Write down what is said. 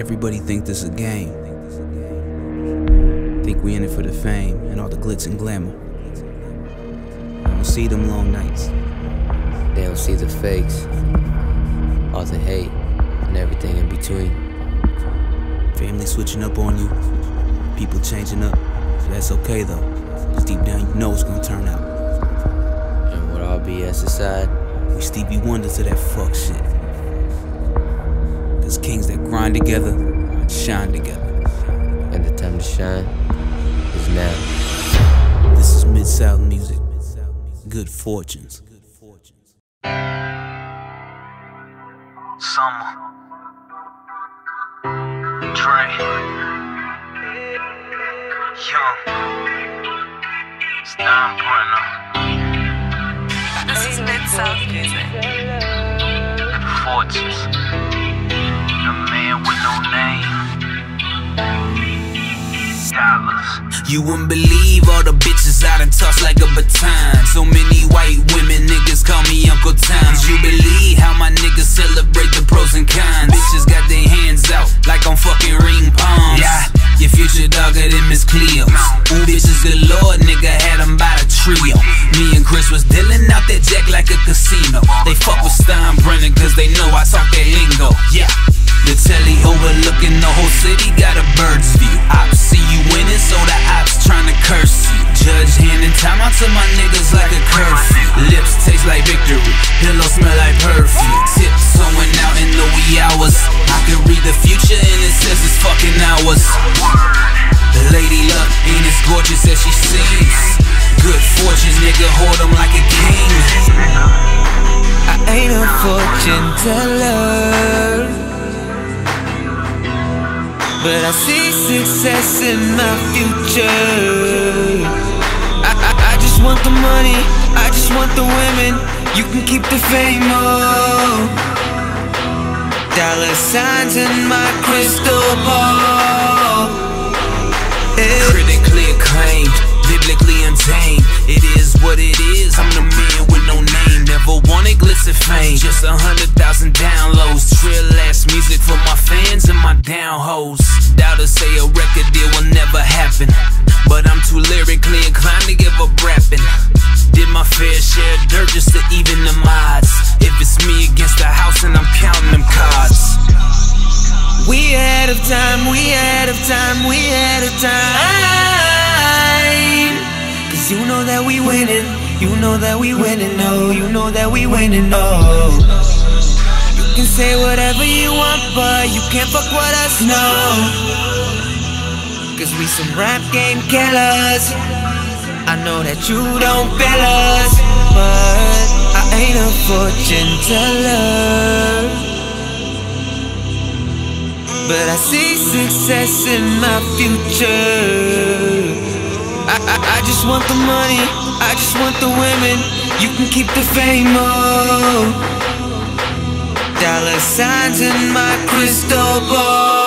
Everybody think this a game. Think we in it for the fame and all the glitz and glamour. I don't see them long nights. They don't see the fakes, all the hate, and everything in between. Family switching up on you, people changing up. That's okay though, cause deep down you know it's gonna turn out. And with all BS aside, we Stevie Wonder to that fuck shit. Cause kings that grind together shine together. And the time to shine is now. This is MidSouth Muzik. Good fortunes. Summer. Dray. Young. Steinbrenner. This is MidSouth Muzik. Good fortunes. You wouldn't believe all the bitches I done tossed like a baton. So many white women, niggas call me Uncle Tom. You believe how my niggas celebrate the pros and cons. Bitches got their hands out like I'm fucking ring palms. Yeah, your future dogger than Miss Cleo. Ooh, bitches galore, nigga had them by the trio. Me and Chris was dealing out that jack like a casino. They fuck with Steinbrenner cause they know I talk that lingo. Yeah. Pillows smell like perfume. Tips sewing out in the wee hours. I can read the future and it says it's fucking hours. The lady luck ain't as gorgeous as she seems. Good fortune, nigga, hold 'em like a king. I ain't a fortune teller. But I see success in my future. I, I, I just want the money, I just want the women. You can keep the fame, oh. Dollar signs in my crystal ball. Yeah. Critically acclaimed, biblically untamed. It is what it is. I'm the man with no name. Never wanted glitz fame. Just a hundred thousand downloads. Trill ass music for my fans and my down hoes. Doubters say a record Ahead of time, we out of time, we out of time. Cause you know that we winning, you know that we winning, no, you know that we winning, no. You can say whatever you want, but you can't fuck with us, no. Cause we some rap game killers. I know that you don't feel us, but I ain't a fortune teller. But I see success in my future. I, I, I just want the money, I just want the women. You can keep the fame, oh. Dollar signs in my crystal ball.